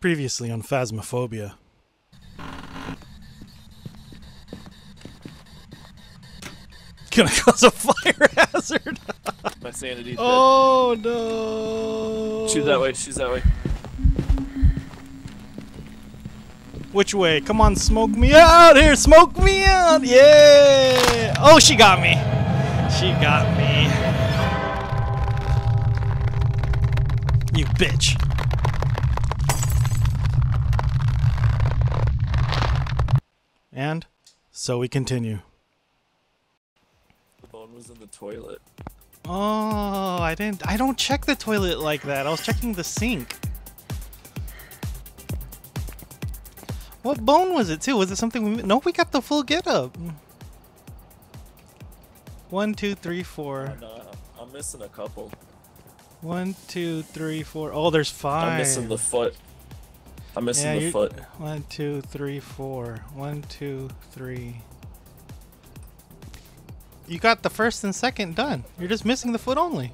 Previously on Phasmophobia. Gonna cause a fire hazard. My sanity's oh no. Shoot that way, shoot that way. Which way? Come on, smoke me out here. Smoke me out. Yeah. Oh, she got me. She got me. You bitch. And so we continue. The bone was in the toilet. Oh, I didn't. I don't check the toilet like that. I was checking the sink. What bone was it too? Was it something we? No, we got the full get up. One, two, three, four. Oh, no, I'm missing a couple. One, two, three, four. Oh, there's 5 I'm missing the foot. I'm missing yeah, the foot. One, two, three, four. One, two, three. You got the first and second done. You're just missing the foot only.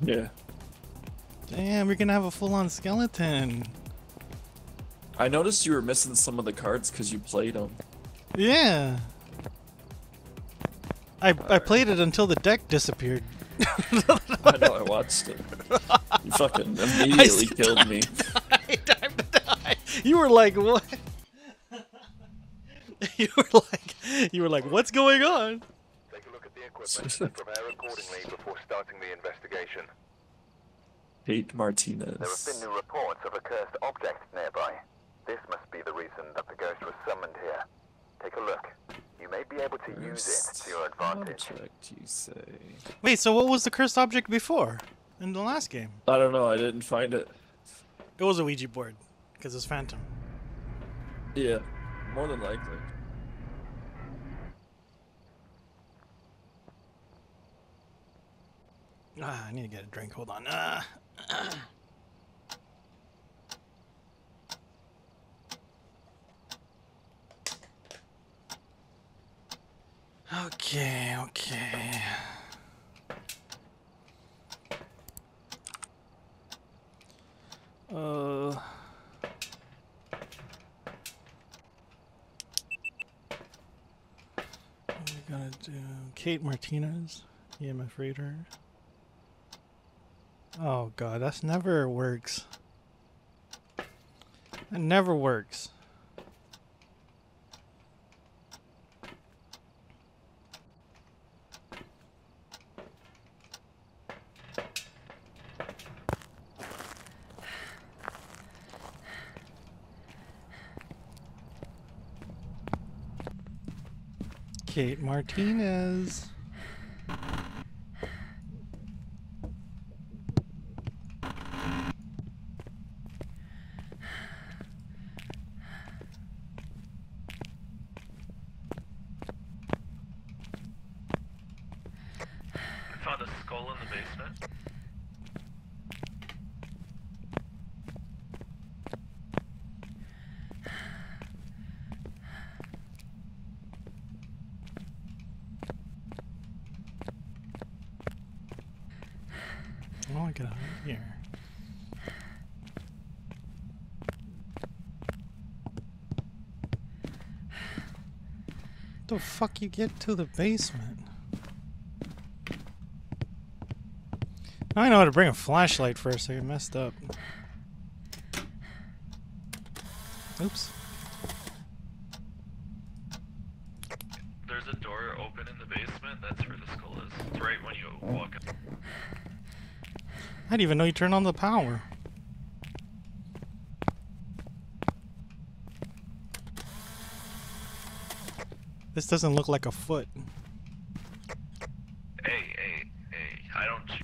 Yeah. Damn, you're gonna have a full-on skeleton. I noticed you were missing some of the cards because you played them. Yeah. I I played it until the deck disappeared. I know, I watched it. You fucking immediately killed me. Time to die. You were like, what? you were like, you were like, what's going on? Take a look at the equipment and prepare accordingly before starting the investigation. Kate There have been new reports of a cursed object nearby. This must be the reason that the ghost was summoned here. Take a look. You may be able to use it to your advantage. Object, you say? Wait, so what was the cursed object before in the last game? I don't know. I didn't find it. It was a Ouija board because it's Phantom. Yeah, more than likely. Ah, I need to get a drink. Hold on. Ah. Okay, okay. Uh. What do? Kate Martinez, EMF Reader. Oh god, that's never works. That never works. Kate Martinez. I found a skull in the basement. Oh, I got it here. The fuck you get to the basement? I know how to bring a flashlight first. I messed up. Oops. There's a door open in the basement. That's where the skull is. It's right when you walk in. I didn't even know you turned on the power. This doesn't look like a foot. Hey, hey, hey. I don't. ch-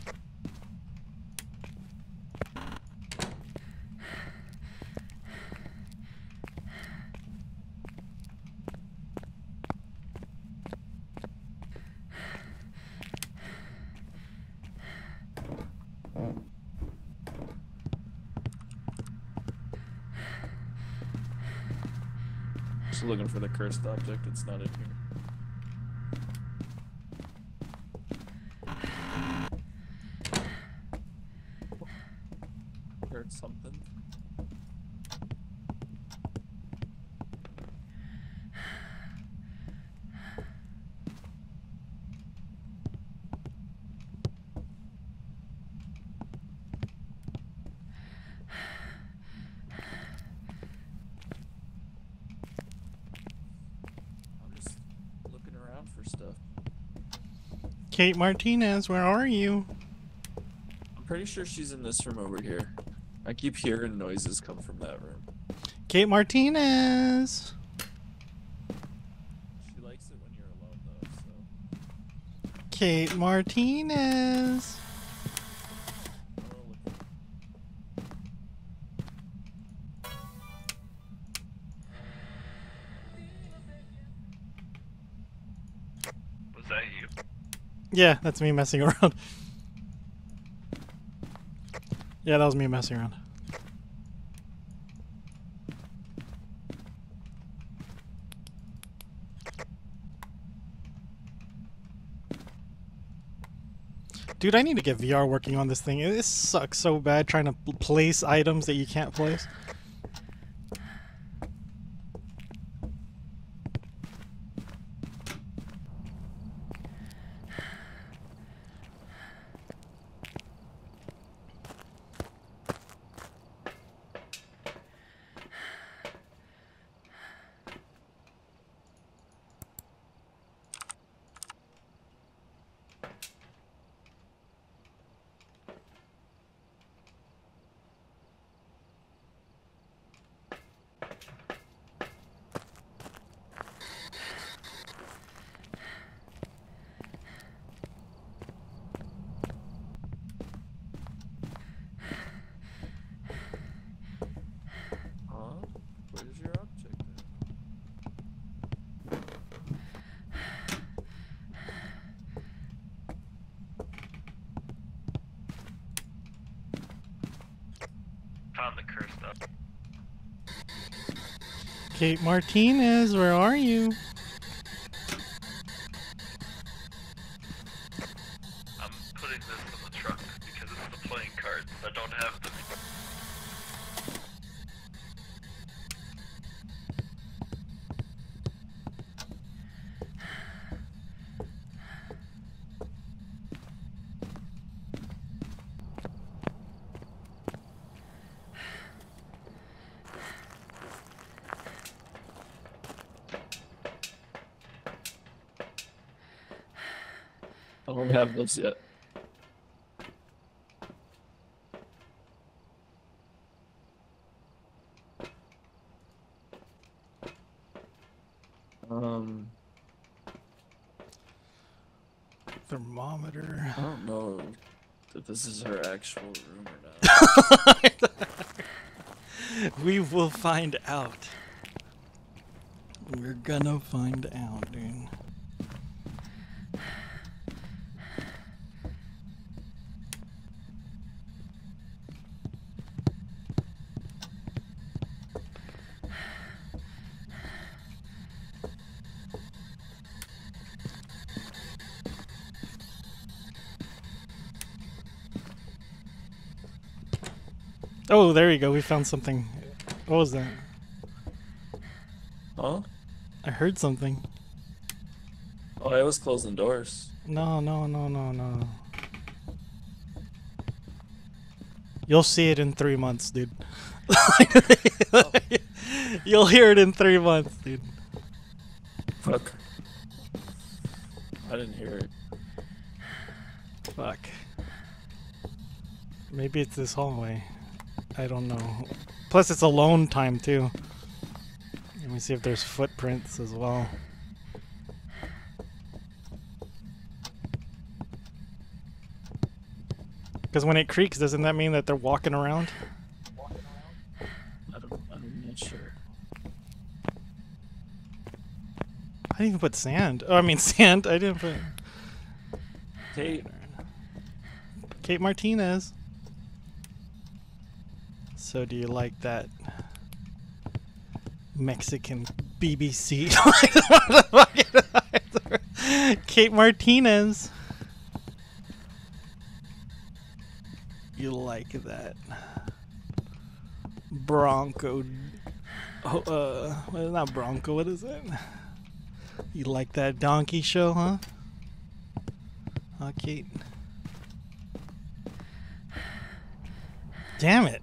Just looking for the cursed object. It's not in here. Heard something. Kate Martinez, where are you? I'm pretty sure she's in this room over here. I keep hearing noises come from that room. Kate Martinez. She likes it when you're alone though, so. Kate Martinez. Yeah, that's me messing around. Yeah, that was me messing around. Dude, I need to get VR working on this thing. It sucks so bad trying to place items that you can't place. Huh? Where's your object? At? Found the cursed up. Kate Martinez, where are you? I'm putting this in the truck because it's the playing cards. I don't have the. Have those yet. Um, Thermometer. I don't know if this is her actual room or not. we will find out. We're gonna find out, dude. Oh, there you go. We found something. What was that? huh? I heard something. Oh, I was closing doors. No, no, no, no, no. You'll see it in three months, dude. You'll hear it in three months, dude. Fuck. I didn't hear it. Fuck. Maybe it's this hallway. I don't know. Plus, it's alone time, too. Let me see if there's footprints as well. Because when it creaks, doesn't that mean that they're walking around? I don't. I'm not sure. I didn't even put sand. Oh, I mean sand. I didn't put Kate, Kate Martinez. So do you like that Mexican BBC? Kate Martinez. You like that Bronco? Oh, uh, well, not Bronco. What is it? You like that donkey show, huh? Huh, Kate? Damn it.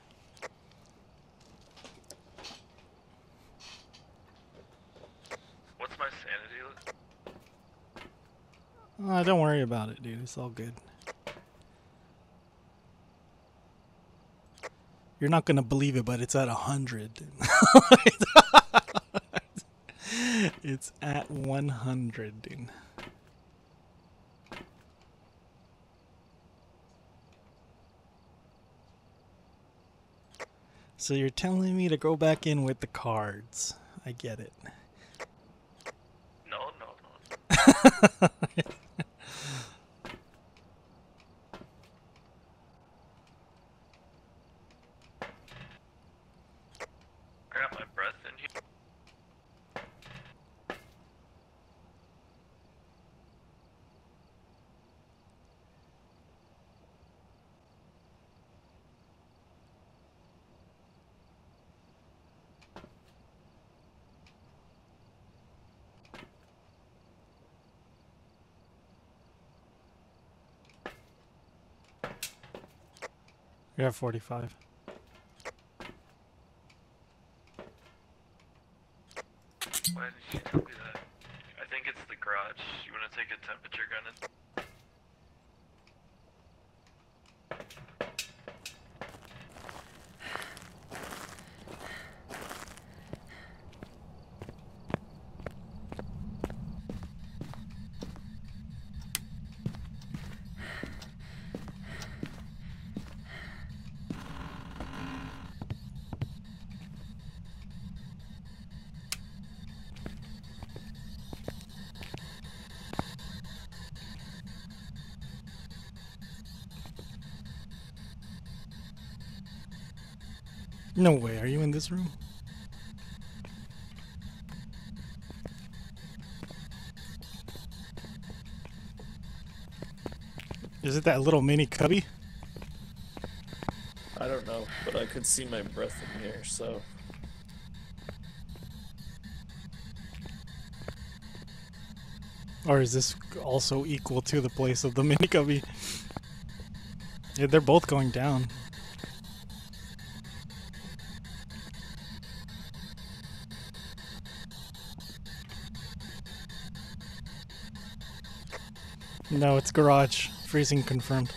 don't worry about it, dude. It's all good. You're not gonna believe it, but it's at a hundred. it's at one hundred, dude. So you're telling me to go back in with the cards. I get it. No, no, no. I got my breath in here. You're at 45. Why did she tell me that? I think it's the garage. You want to take a temperature gun and No way. Are you in this room? Is it that little mini cubby? I don't know, but I could see my breath in here, so. Or is this also equal to the place of the mini cubby? Yeah, they're both going down. No, it's garage. Freezing confirmed.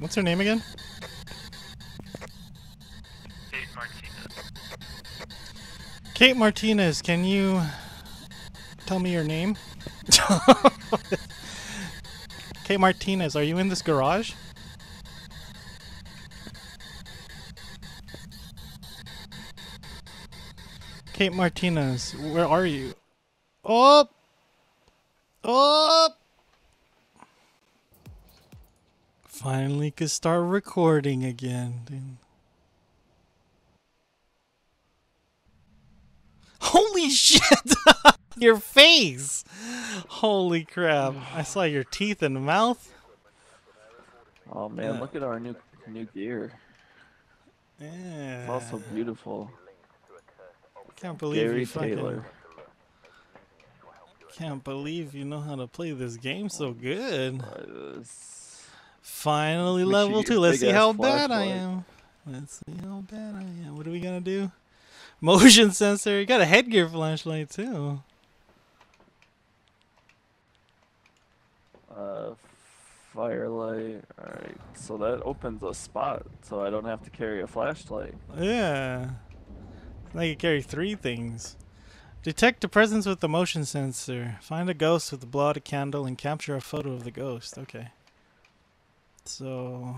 What's her name again? Kate Martinez. Kate Martinez, can you tell me your name? Kate Martinez, are you in this garage? Kate Martinez, where are you? Oh! Oh! Finally could start recording again. Holy shit! your face! Holy crap. I saw your teeth and mouth. Oh man, Yeah. look at our new new gear. Yeah. It's also beautiful. I Can't believe Gary you fucking Taylor. can't believe you know how to play this game so good. Uh, Finally Make level two. Let's see how bad I am. Let's see how bad I am. What are we gonna do? Motion sensor. You got a headgear flashlight too. Uh, firelight. Alright, so that opens a spot, so I don't have to carry a flashlight. Yeah. Now you carry three things. Detect a presence with the motion sensor. Find a ghost with out a candle and capture a photo of the ghost. Okay. So.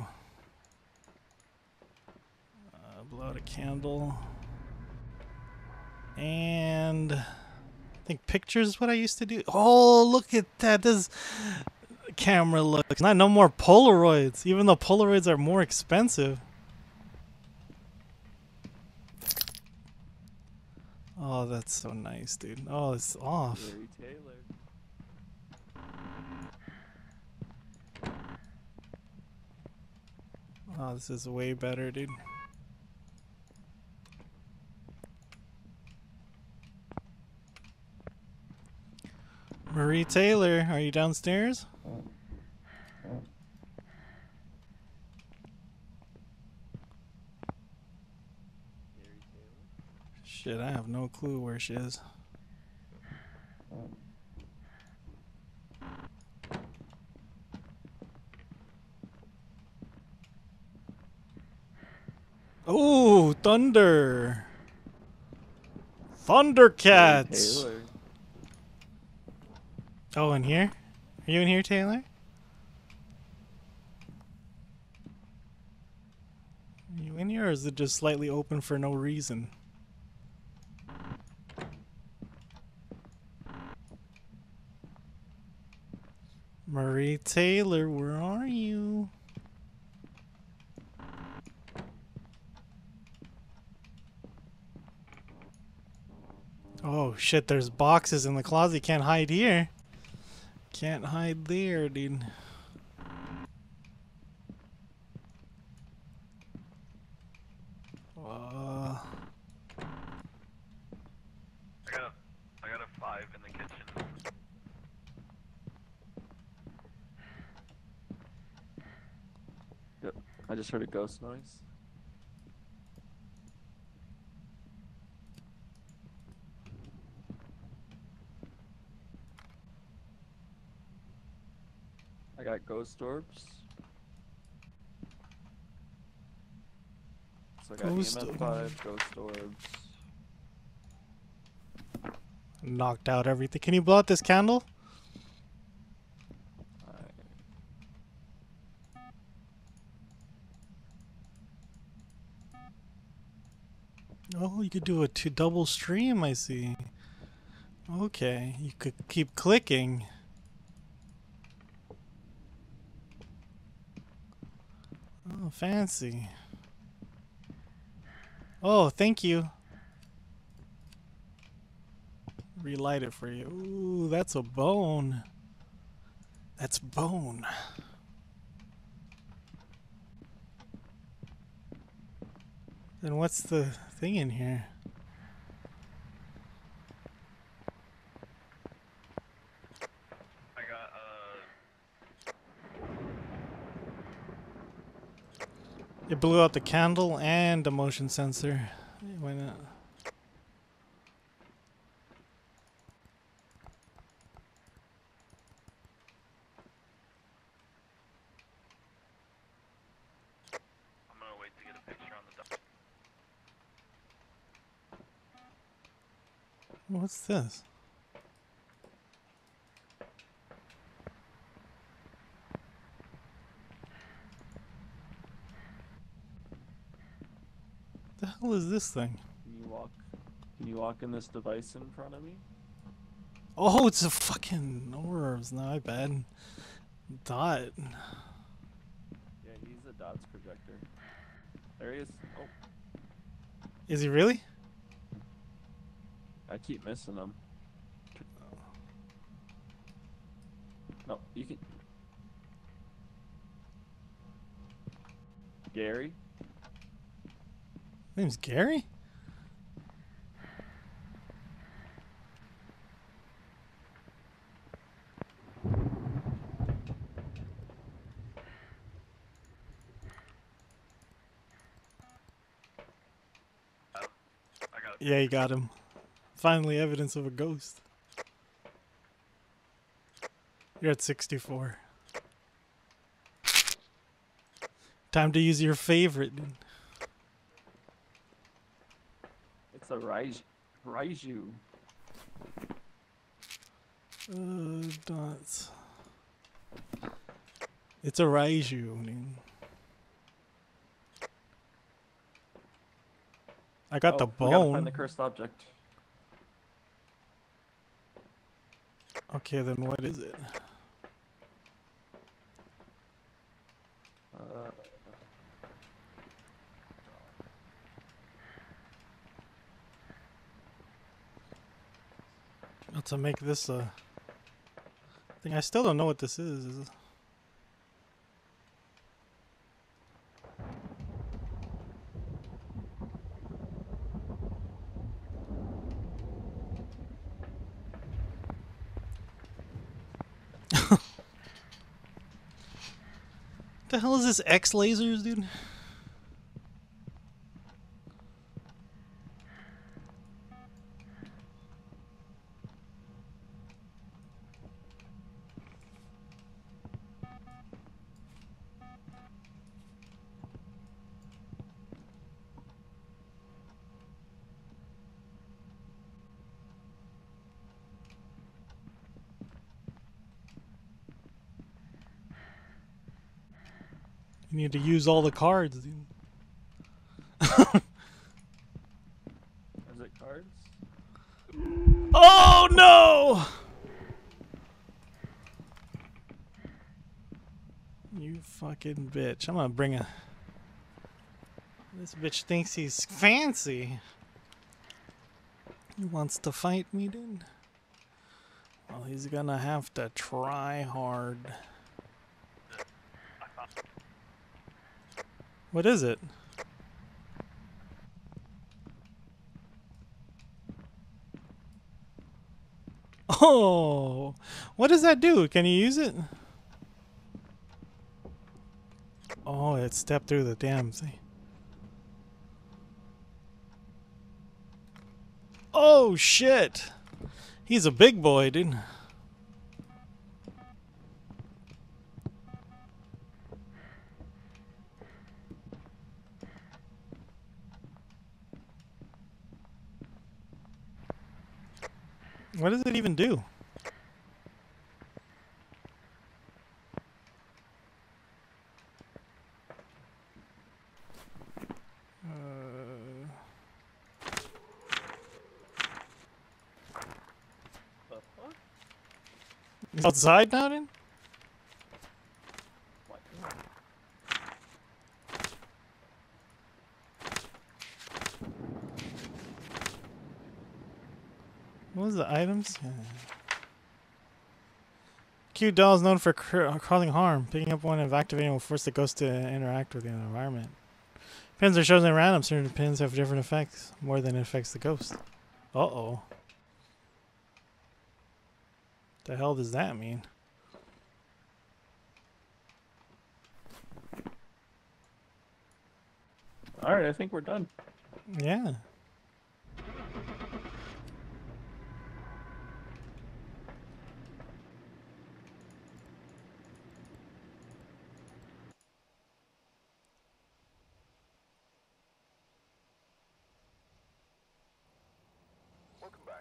Uh, blow out a candle. And I think pictures is what I used to do. Oh, look at that. This camera looks not no more Polaroids, even though Polaroids are more expensive. Oh, that's so nice, dude. Oh, it's off. Gary Taylor. Oh, this is way better, dude. Marie Taylor, are you downstairs? Shit, I have no clue where she is. Oh, thunder! Thundercats! Taylor. Oh, in here? Are you in here, Taylor? Are you in here, or is it just slightly open for no reason? Marie Taylor, where are you? Oh shit, there's boxes in the closet. You can't hide here. Can't hide there, dude. Uh, I got a, I got a five in the kitchen. Yep. I just heard a ghost noise. I got ghost orbs. So I got Ghost EMF 5, ghost orbs. knocked out everything. Can you blow out this candle? Oh, you could do a two double stream, I see. Okay, you could keep clicking. Oh, fancy. Oh, thank you. Relight it for you. Ooh, that's a bone. That's bone. Then what's the thing in here? I got uh It blew out the candle and the motion sensor. Why not? I'm gonna wait to get a picture on the. Doc- What's this? The hell is this thing? Can you walk? Can you walk in this device in front of me? Oh, it's a fucking orbs. No, I bad. Dot. Yeah, he's a dots projector. There he is. Oh, Is he really? I keep missing him. No, you can. Gary? Name's Gary? Yeah, you got him. Finally, evidence of a ghost. You're at 64. Time to use your favorite. dude. It's a Raiju. Raiju. Uh, dots. It's a Raiju. dude. I got the Oh, we gotta bone. find the cursed object. Okay, then what is it? Uh, Well, to make this a thing, I still don't know what this is. Is the hell is this X lasers, dude? Need to use all the cards, dude. is it cards? Oh no! You fucking bitch. I'm gonna bring a. This bitch thinks he's fancy. He wants to fight me, dude. Well, he's gonna have to try hard. What is it? Oh, what does that do? Can you use it? Oh, it stepped through the damn thing. Oh shit! He's a big boy, dude. What does it even do? Uh, The fuck? he's outside now, What was the items? Yeah. Voodoo doll is known for causing harm. Picking up one and activating will force the ghost to interact with the environment. Pins are chosen at random. Certain pins have different effects, more than it affects the ghost. Uh oh. The hell does that mean? Alright, I think we're done. Yeah.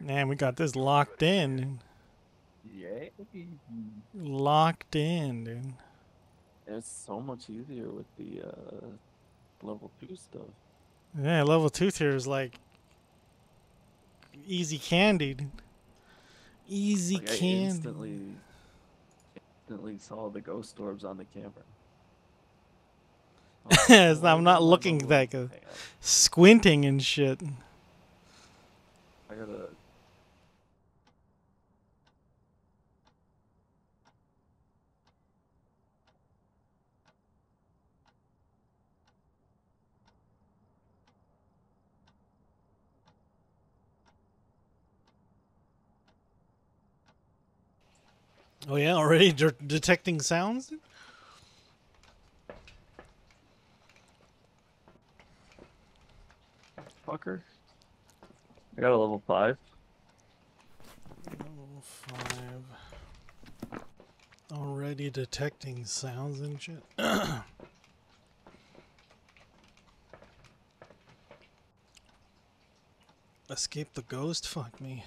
Man, we got this locked in. Yay. Locked in, dude. It's so much easier with the uh, level 2 stuff. Yeah, level two tier is like easy candy. dude. Easy Like, I candy. instantly, instantly saw the ghost orbs on the camera. Yes, I'm not does my looking like a- Squinting and shit. I gotta. Oh yeah, already de- detecting sounds. Fucker. I got a level 5. Level five. Already detecting sounds and shit. Escape the ghost? Fuck me.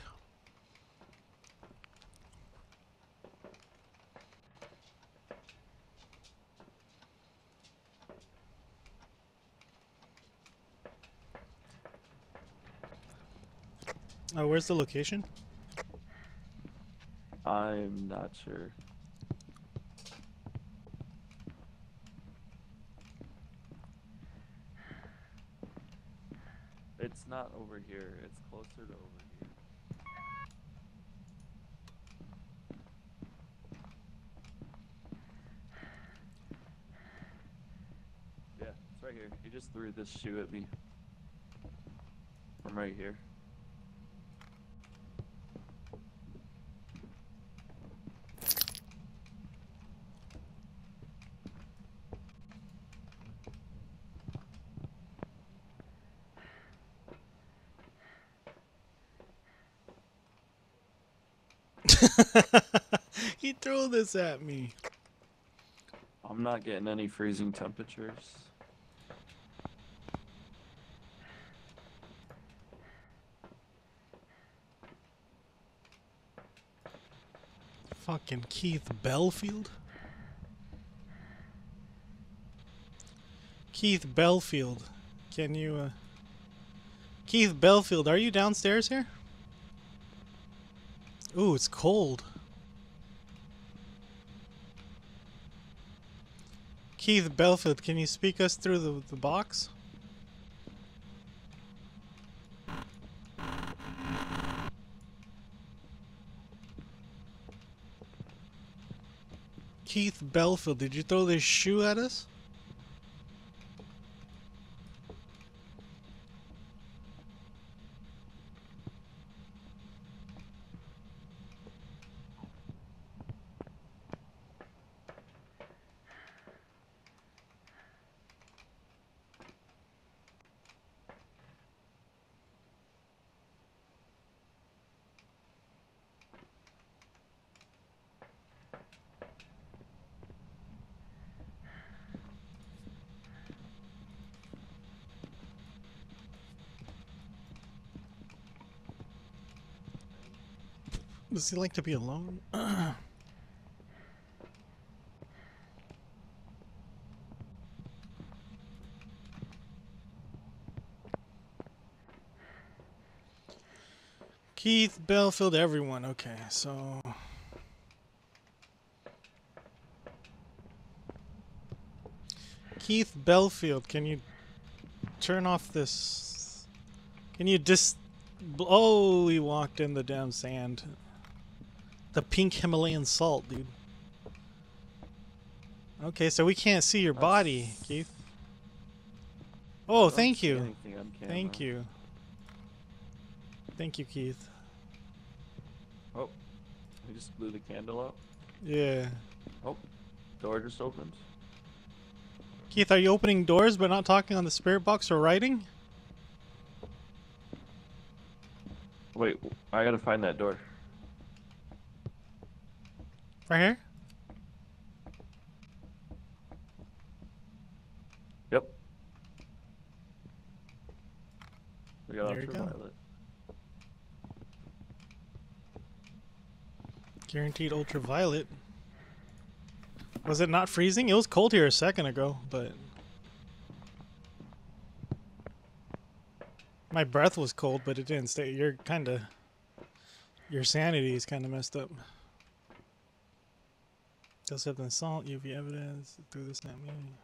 Oh, where's the location? I'm not sure. It's not over here. It's closer to over here. Yeah, it's right here. He just threw this shoe at me. From right here. he threw this at me. I'm not getting any freezing temperatures. Fucking Keith Belfield. Keith Belfield. Can you, uh... Keith Belfield, are you downstairs here? Ooh, it's cold. Keith Belfield, can you speak us through the, the box? Keith Belfield, did you throw this shoe at us? Does he like to be alone? Keith Belfield, everyone. Okay, so. Keith Belfield, can you turn off this? Can you dis. Oh, he walked in the damn sand. The pink Himalayan salt, dude. Okay, so we can't see your body, Keith. Oh, I thank you. Thank you. Thank you, Keith. Oh, we just blew the candle out. Yeah. Oh, door just opened. Keith, are you opening doors but not talking on the spirit box or writing? Wait, I gotta find that door. Right here? Yep. We got There you go. ultraviolet. Guaranteed ultraviolet. Was it not freezing? It was cold here a second ago, but my breath was cold, but it didn't stay. You're kind of your sanity is kind of messed up. Does have the salt, UV evidence through the snap meeting.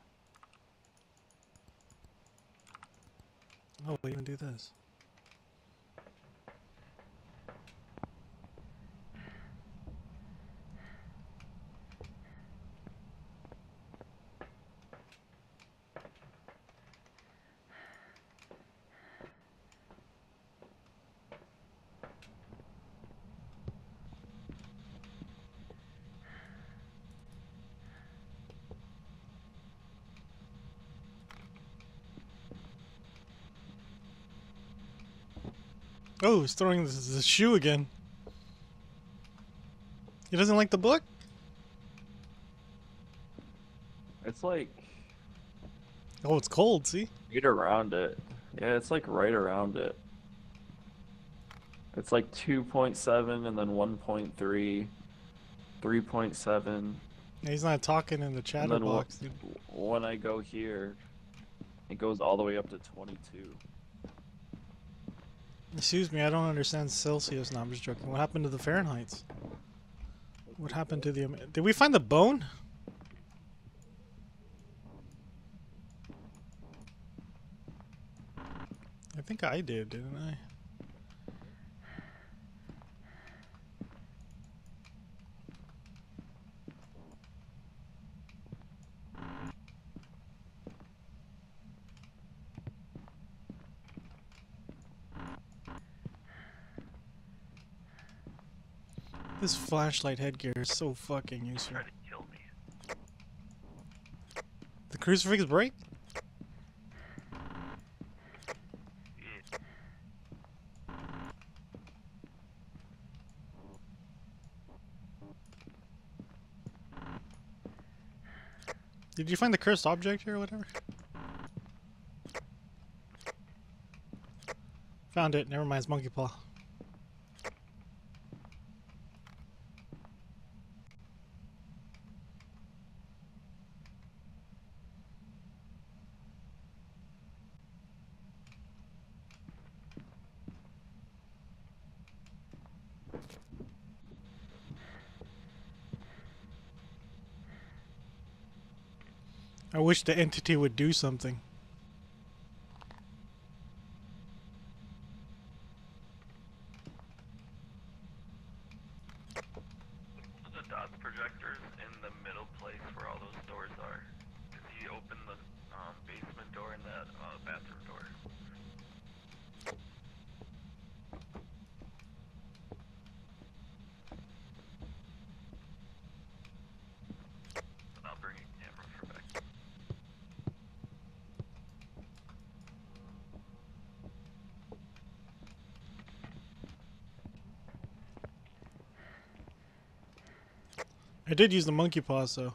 Oh, we even do this. Oh, he's throwing the, the shoe again. He doesn't like the book? It's like Oh, it's cold, see? right around it. Yeah, it's like right around it. It's like 2.7 and then 1.3, 3.7. He's not talking in the And chatter then wha- box, dude. when I go here, it goes all the way up to 22. Excuse me, I don't understand Celsius. No, I'm just joking. What happened to the Fahrenheits? What happened to the? Did we find the bone? I think I did, didn't I? This flashlight headgear is so fucking useful. Try to kill me. The crucifix break? Did you find the cursed object here or whatever? Found it. Never mind. It's monkey paw. I wish the entity would do something. Put the dot projectors in the middle place where all those doors are. Cause you open the um, basement door and that uh, bathroom door. And I'll bring a camera for back. I did use the monkey paw, so.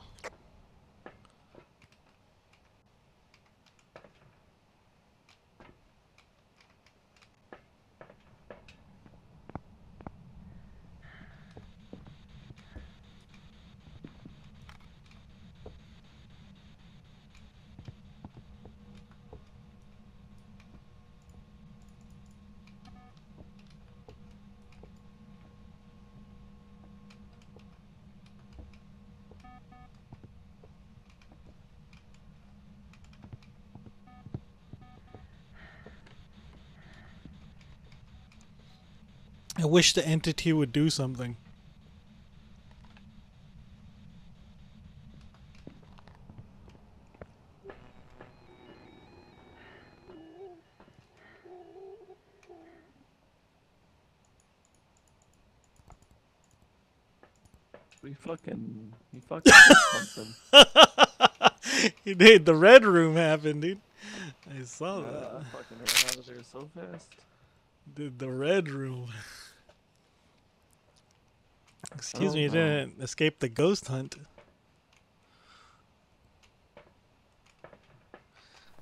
I wish the entity would do something. We fucking. He fucking something. he did. The red room happened, dude. I saw Yeah, that. I fucking ran out of there so fast. Did the red room. Excuse me, oh, you don't didn't escape the ghost hunt.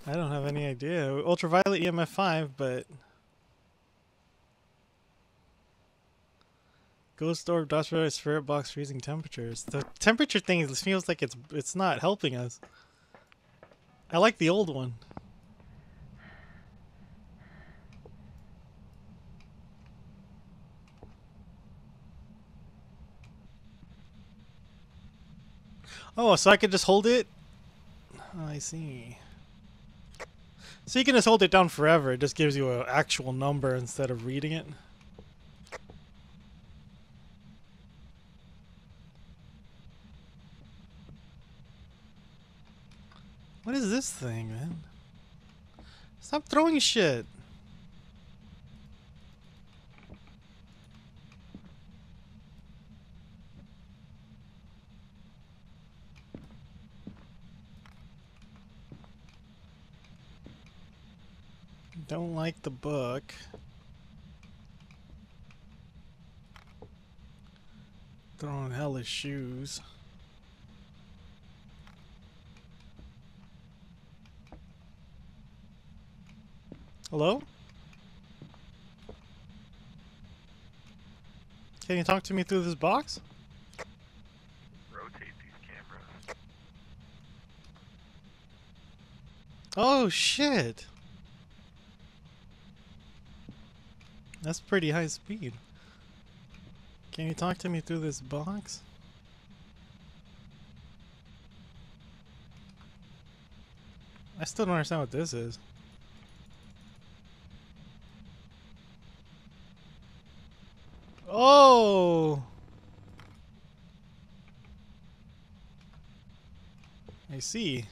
I don't have any idea. Ultraviolet EMF 5, but. Ghost orb, dust spirit box, freezing temperatures. The temperature thing feels like it's it's not helping us. I like the old one. Oh, so I could just hold it? Oh, I see. So you can just hold it down forever. It just gives you an actual number instead of reading it. What is this thing, man? Stop throwing shit. Don't like the book. Throwing hella shoes. Hello? Can you talk to me through this box? Rotate these cameras. Oh shit. That's pretty high speed. Can you talk to me through this box? I still don't understand what this is. Oh! I see.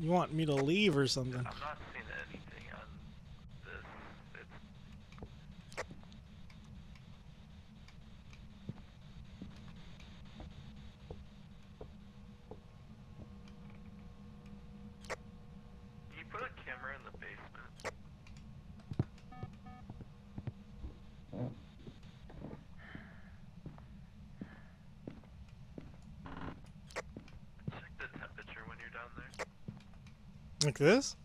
You want me to leave or something? I'm not seeing anything on this. It's Can you put a camera in the basement? Check the temperature when you're down there. Like this?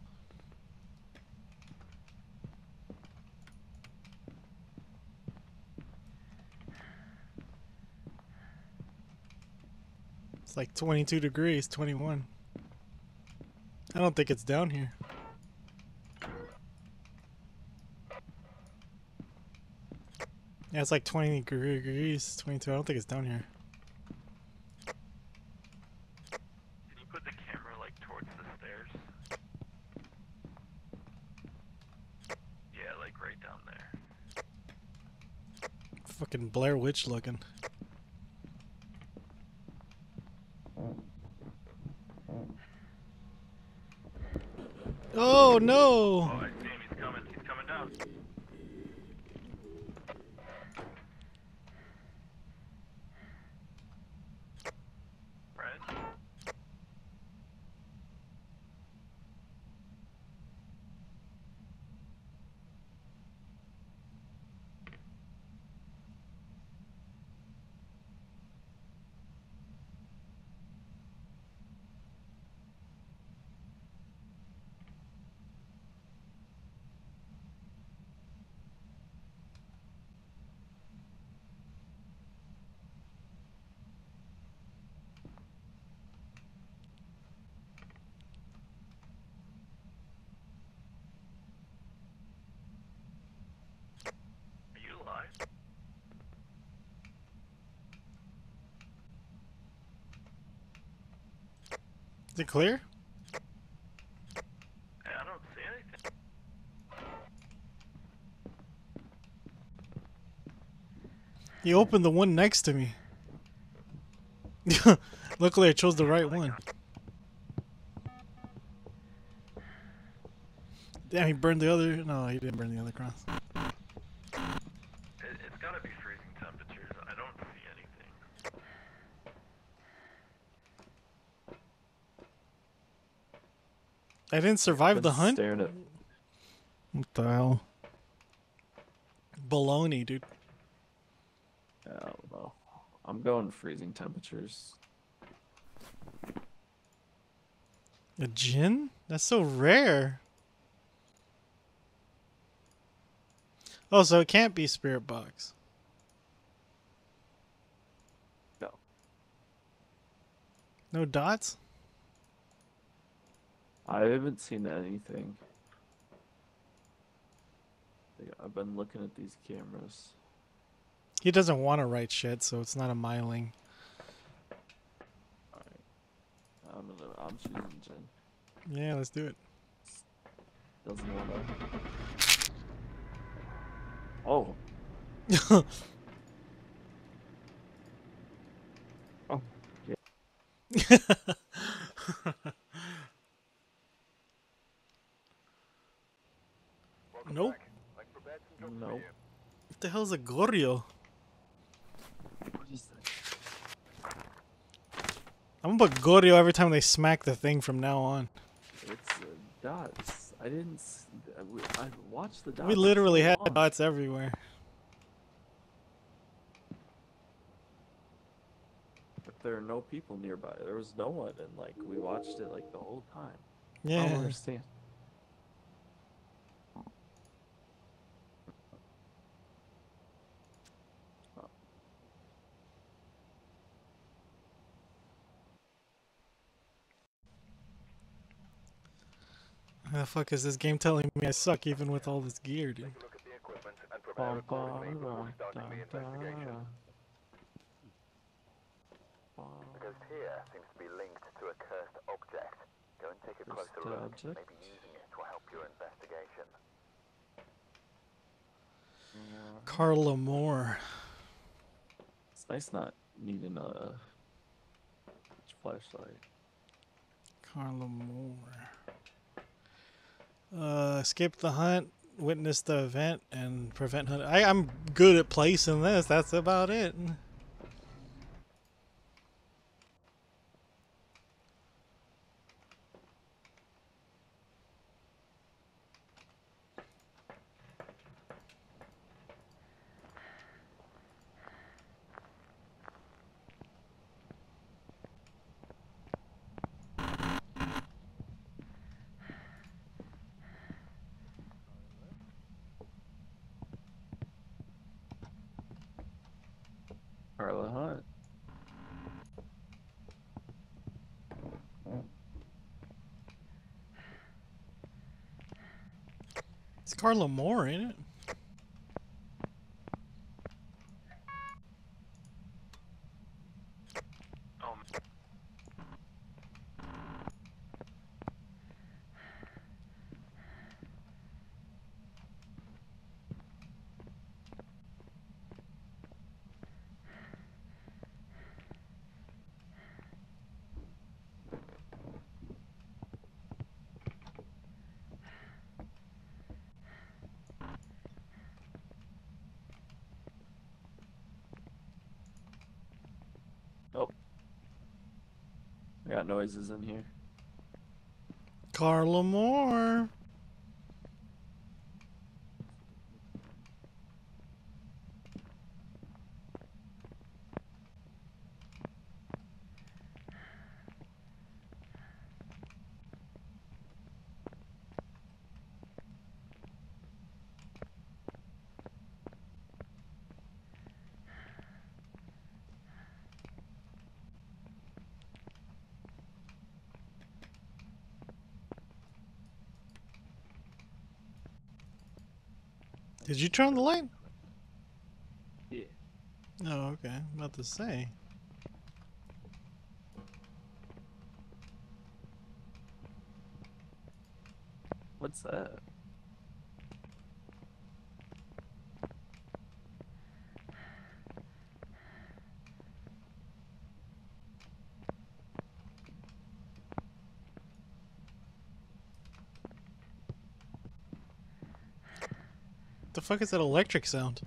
It's like 22 degrees, 21. I don't think it's down here. Yeah, it's like 20 degrees, 22. I don't think it's down here. Can you put the camera like towards the stairs? Yeah, like right down there. Fucking Blair Witch looking. Oh no! Oh, I see him. He's coming. He's coming down. Fred? Are you alive? Is it clear? I don't see anything. You opened the one next to me. Luckily, I chose the right one. Damn, he burned the other. No, he didn't burn the other cross. It, it's gotta be freezing temperatures. I don't see anything. I didn't survive the hunt. Staring at What the hell? Baloney, dude. I don't know. I'm going freezing temperatures. A Jinn? That's so rare. Oh, so it can't be spirit box. No. No dots? I haven't seen anything. I've been looking at these cameras. He doesn't want to write shit, so it's not a Myling. Alright. I'm gonna I'm choosing Jinn. Yeah, let's do it. Doesn't wanna Oh. Oh. Yeah. nope. No. What the hell's a? What is that? I'm gonna put Goryo every time they smack the thing from now on. It's uh, dots. I didn't. s- I we- I watched the dots. We literally had long. dots everywhere. But there are no people nearby. There was no one, and like we watched it like the whole time. I Yeah. don't understand. Why the fuck is this game telling me I suck even with all this gear, dude? Take a look at the equipment and prepare accordingly before starting the investigation. The ghost here seems to be linked to a cursed object. Go and take a Cursed closer look. object? Maybe using it will help your investigation. Carla Moore. It's nice not needing a flashlight. Carla Moore. Uh, escape the hunt, witness the event, and prevent hunt. I, I'm good at placing this. That's about it. Carla Hunt. It's Carla Moore, ain't it? Oh, m- Oh. Noises in here. Carla Moore. Did you turn on the light? Yeah. Oh, okay. I'm about to say. What's that? Fuck is that electric sound?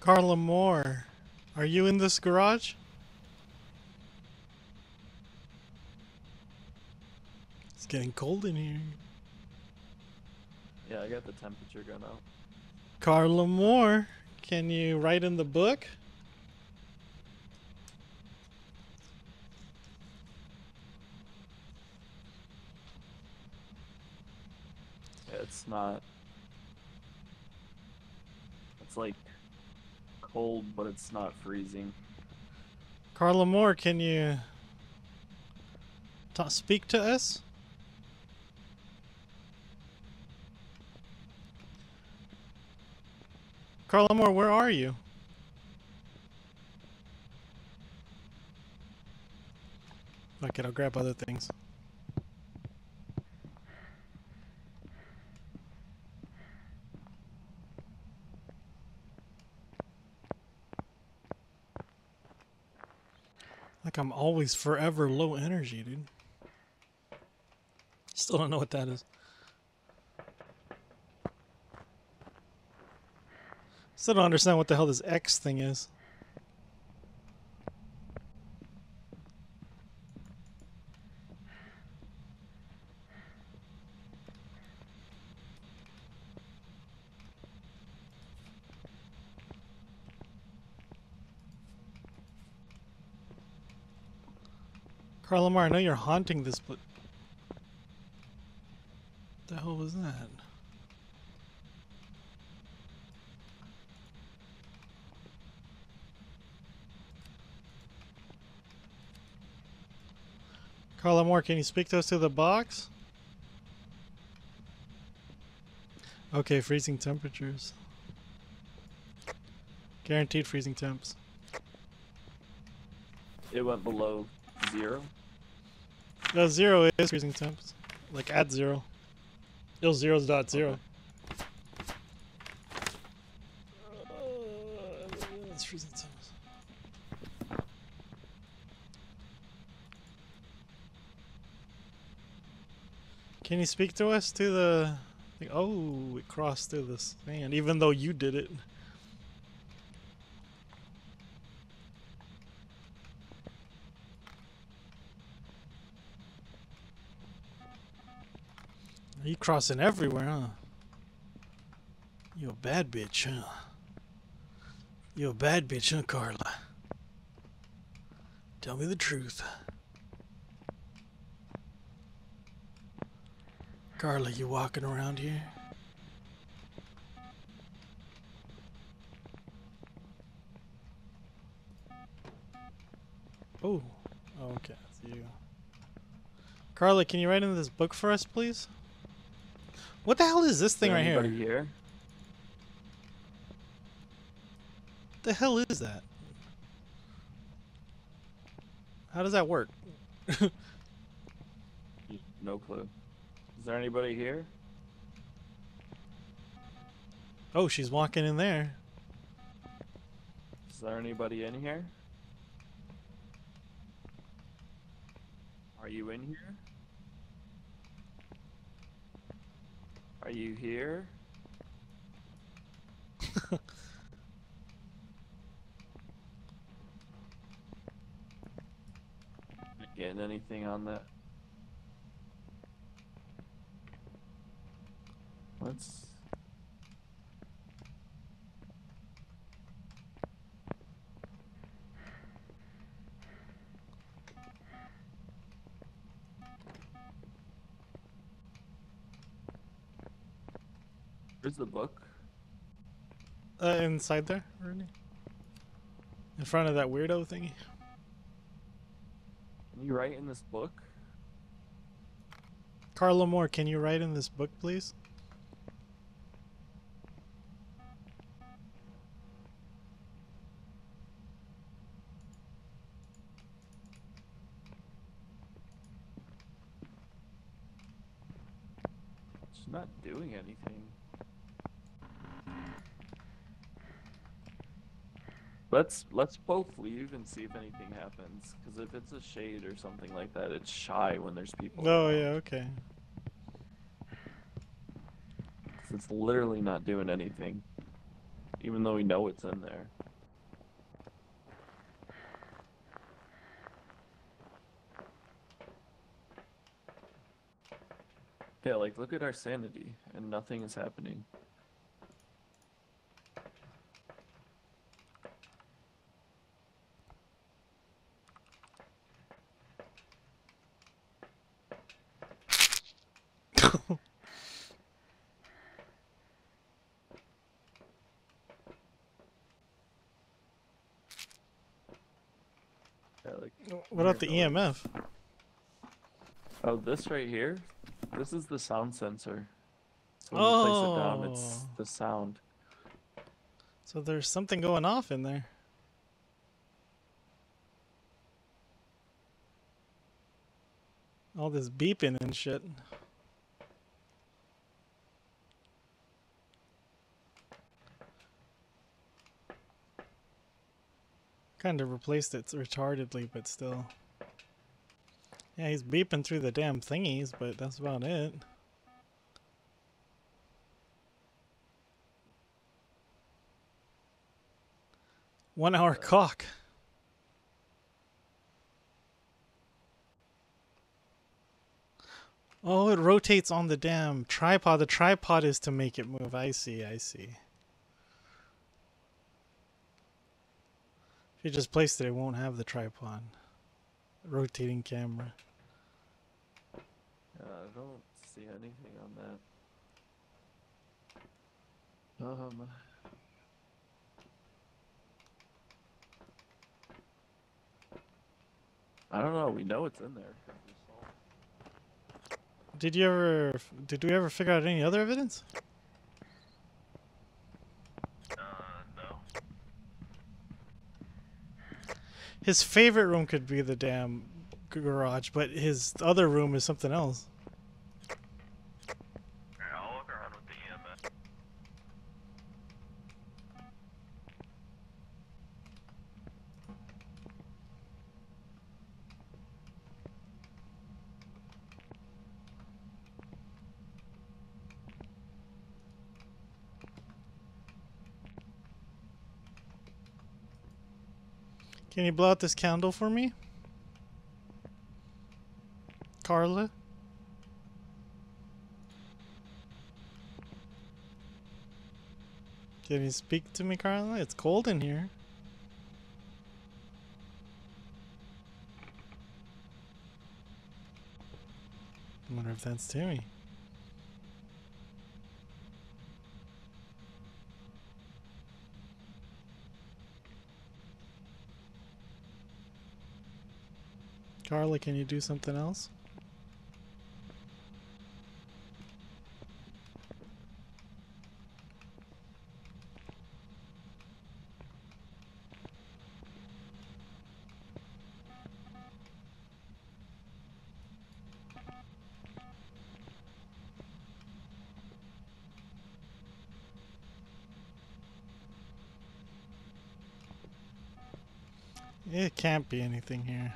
Carla Moore. Are you in this garage? It's getting cold in here. Yeah, I got the temperature gun out. Carla Moore, can you write in the book? It's not. It's like cold, but it's not freezing. Carla Moore, can you speak to us? Carla Moore, where are you? It, I'll grab other things. Like I'm always forever low energy, dude. Still don't know what that is. Still don't understand what the hell this X thing is. Carla Moore, I know you're haunting this, but the hell was that? Carla Moore, can you speak to us through the box? Okay, freezing temperatures. Guaranteed freezing temps. It went below zero. No, zero is freezing temps. Like at zero. Still zero's dot zero. Uh, freezing temps. Can you speak to us to the? Like, oh, it crossed through this sand, even though you did it. You crossing everywhere, huh? You a bad bitch, huh? You a bad bitch, huh, Carla? Tell me the truth. Carla, you walking around here? Oh, okay, that's you. Carla, can you write in this book for us, please? What the hell is this thing Is right here? anybody here? the hell is that? How does that work? No clue. Is there anybody here? Oh, she's walking in there. Is there anybody in here? Are you in here? Are you here? Getting anything on that? Let's. Where's the book? Uh, inside there. In front of that weirdo thingy. Can you write in this book? Carla Moore, can you write in this book, please? It's not doing anything. Let's let's both leave and see if anything happens. Because if it's a shade or something like that, it's shy when there's people. Oh around. yeah, okay. It's literally not doing anything, even though we know it's in there. Yeah, like look at our sanity, and nothing is happening. Yeah, like What about the Weird noise. EMF? Oh, this right here? This is the sound sensor. So when you place it down, it's Oh. the sound. So there's something going off in there. All this beeping and shit. Kind of replaced it retardedly, but still. Yeah, he's beeping through the damn thingies, but that's about it. One hour cock. Oh, it rotates on the damn tripod. The tripod is to make it move. I see, I see. If you just placed it, it won't have the tripod. Rotating camera. Yeah, I don't see anything on that. Um. I don't know. We know it's in there. 'cause we saw it. Did you ever? Did we ever figure out any other evidence? Uh, no. His favorite room could be the damn garage, but his other room is something else. Alright, I'll look around with the E EMS. Can you blow out this candle for me? Carla? Can you speak to me, Carla? It's cold in here. I wonder if that's Timmy. Carla, can you do something else? It can't be anything here.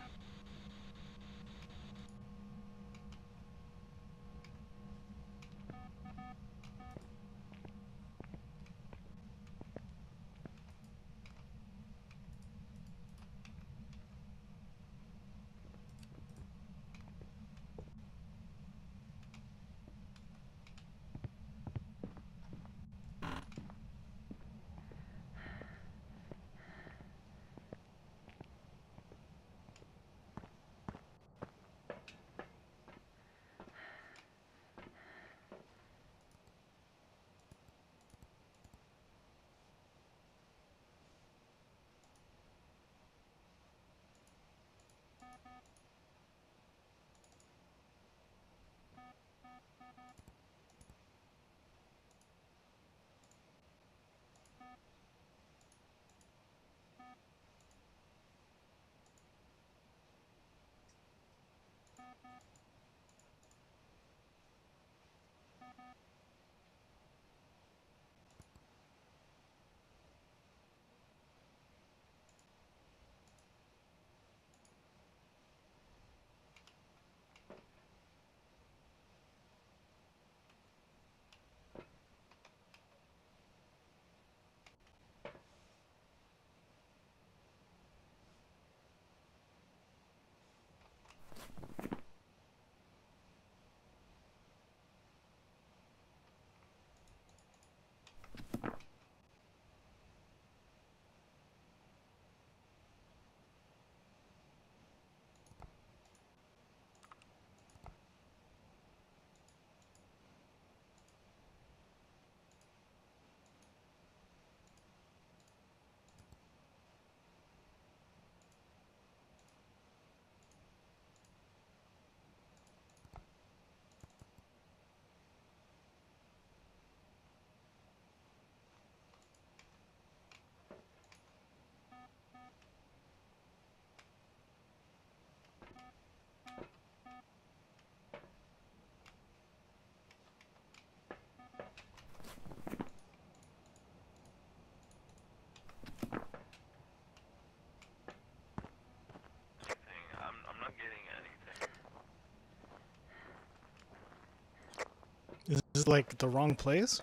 Is like the wrong place?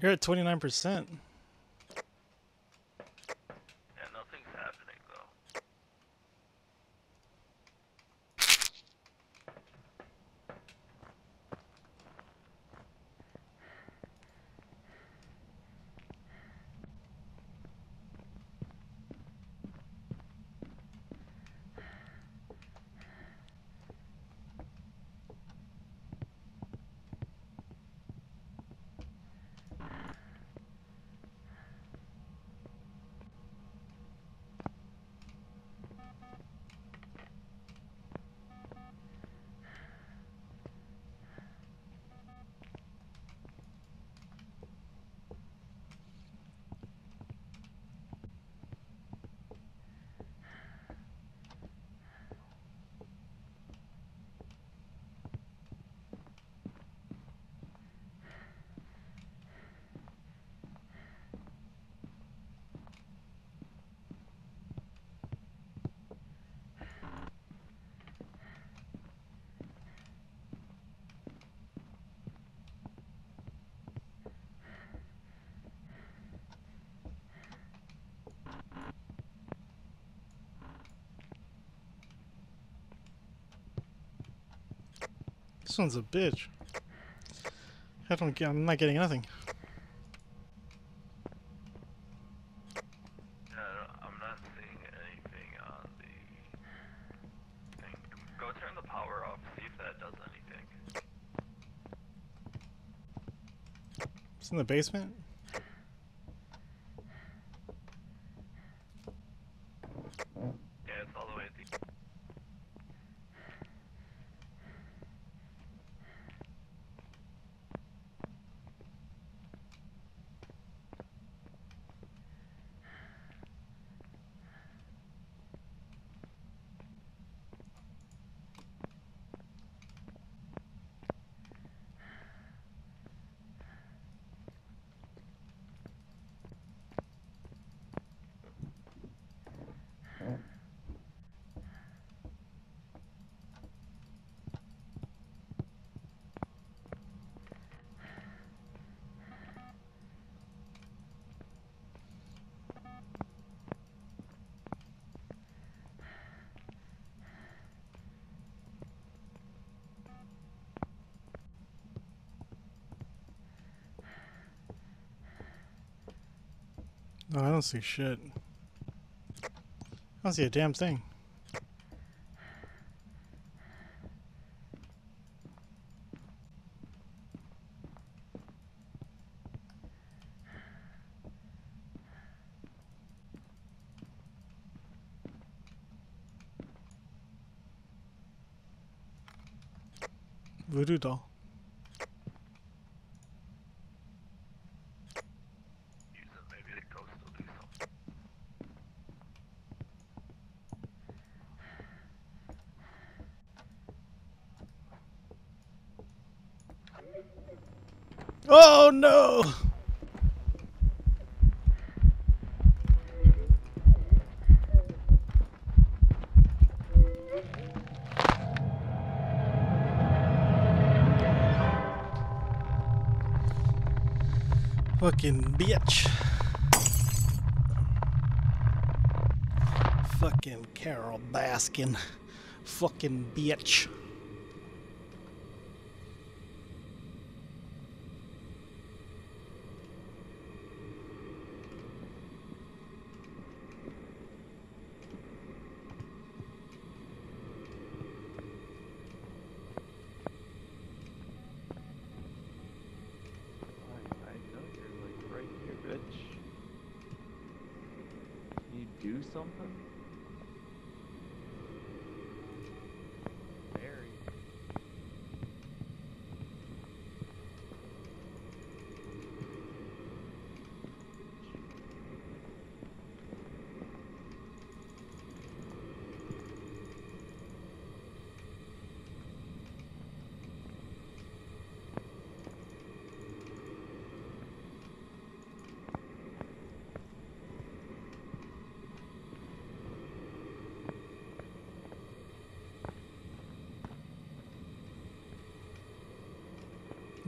You're at 29%. Yeah, nothing's happening though. This one's a bitch. I don't get. I'm not getting nothing. Yeah, I'm not seeing anything on the thing. Go turn the power off, see if that does anything. It's in the basement. Yeah, it's all the way at the. No, I don't see shit. I don't see a damn thing. Voodoo doll. Use it, maybe the ghost will do something. Oh no! Fucking bitch. Fucking Carole Baskin. Fucking bitch.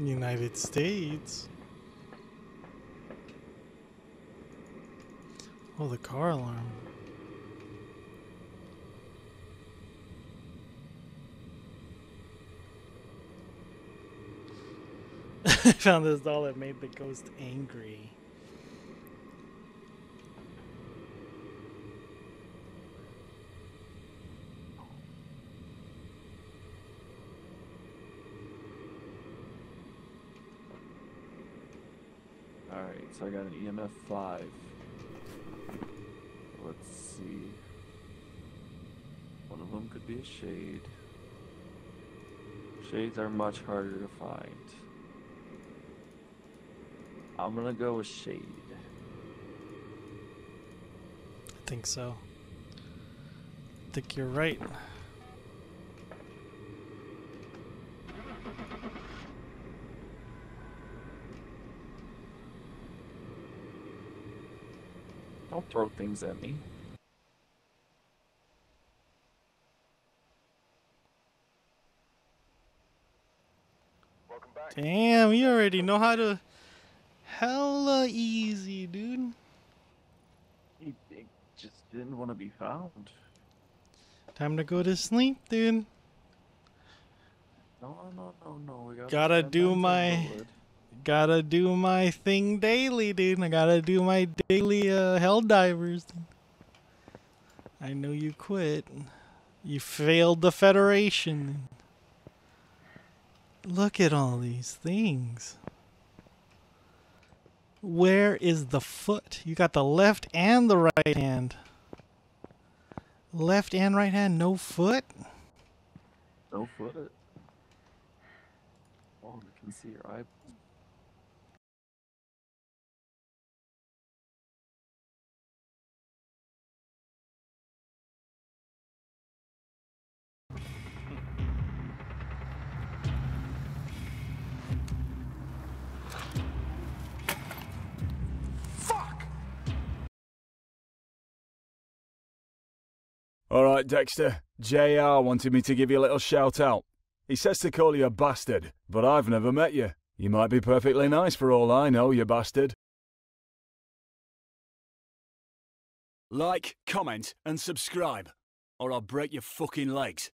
United States. Oh, the car alarm. I found this doll that made the ghost angry. Alright, so I got an EMF 5. Let's see. One of them could be a shade. Shades are much harder to find. I'm gonna go with shade. I think so. I think you're right. Don't throw things at me. Damn, you already know how to. Hella easy, dude. He, he just didn't want to be found. Time to go to sleep, dude. No, no, no, no. We gotta, Gotta do my- Tanglewood. Gotta do my thing daily, dude. I gotta do my daily uh, Helldivers. I know you quit. You failed the Federation. Look at all these things. Where is the foot? You got the left and the right hand. Left and right hand, no foot? No foot. Oh, you can see your eye. Alright, Dexter. JR wanted me to give you a little shout out. He says to call you a bastard, but I've never met you. You might be perfectly nice for all I know, you bastard. Like, comment, and subscribe, or I'll break your fucking legs.